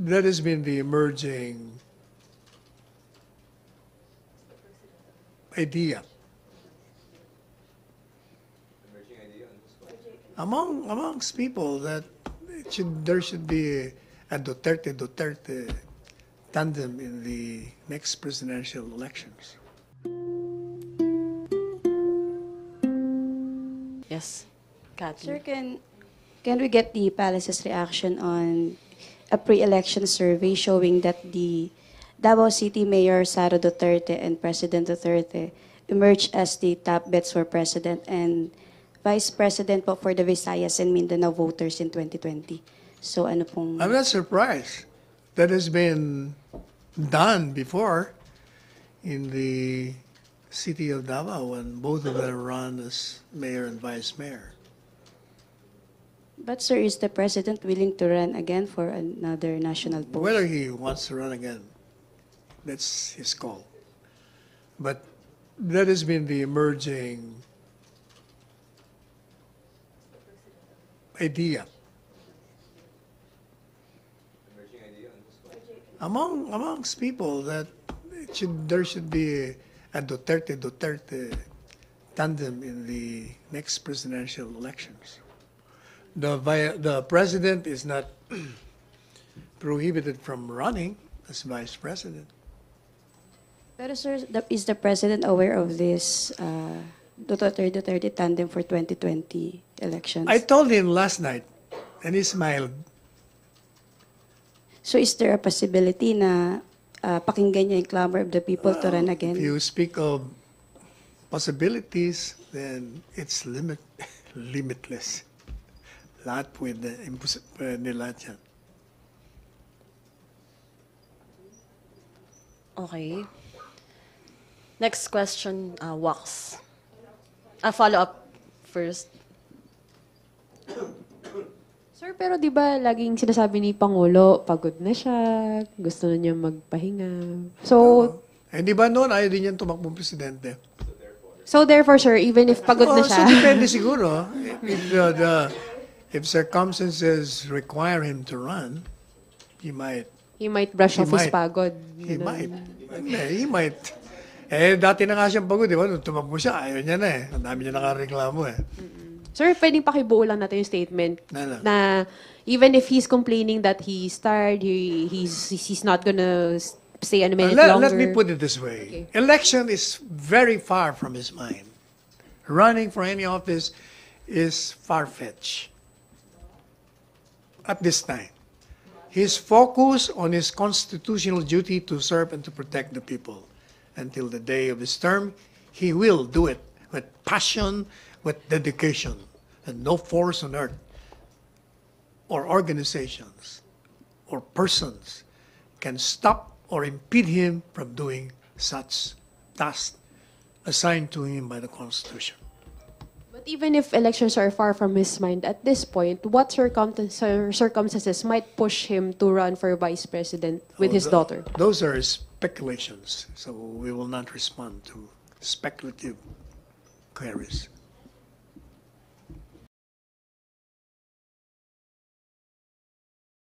that has been the emerging idea Emerging idea on this one. among amongst people that it should there should be a Duterte Duterte tandem in the next presidential elections. Yes. Kathy. Sir, can, can we get the palace's reaction on a pre-election survey showing that the Davao City Mayor Sara Duterte and President Duterte emerged as the top bets for president and vice president po for the Visayas and Mindanao voters in 2020. So ano pong... I'm not surprised. That has been done before in the city of Davao when both of them run as mayor and vice mayor. But sir, is the president willing to run again for another national post? Whether he wants to run again, that's his call. But that has been the emerging idea among amongst people that should there should be a Duterte Duterte tandem in the next presidential elections. The the president is not prohibited from running as vice president. Pero sir, the- is the president aware of this uh, Duterte Duterte tandem for 2020 elections? I told him last night, and he smiled. so is there a possibility na uh, pakinggan niya yung clamor of the people to run again? If you speak of possibilities, then it's limit limitless. Lahat pwede, impos- pwede lahat yan. Okay. Next question, uh, Wax. A follow-up first. Sir, pero di ba laging sinasabi ni Pangulo, pagod na siya, gusto na niya magpahinga. So, Eh, di ba noon, ayaw din yan tumakbong presidente. so therefore, sir, even if pagod Oh, na so siya, depende siguro. If, uh, the, if circumstances require him to run, he might. he might brush He off his might. pagod. He Ganun. might. Eh, he might. Eh, dati na nga siyang pagod, di ba? Nung tumakbo siya, ayaw niya na eh. Ang dami niya nakareklamo eh. Sir, pwedeng pakibuo lang natin yung statement Na, na. na even if he's complaining that he's tired, he, he's, he's not gonna stay a minute let, let longer. me put it this way. Election is very far from his mind. Running for any office is far-fetched at this time. His focus on his constitutional duty to serve and to protect the people. Until the day of his term, he will do it with passion, with dedication, and no force on earth or organizations or persons can stop or impede him from doing such tasks assigned to him by the Constitution. But even if elections are far from his mind at this point, what circumstances, circumstances might push him to run for vice president with Oh, his daughter? Those are speculations, so we will not respond to speculative queries.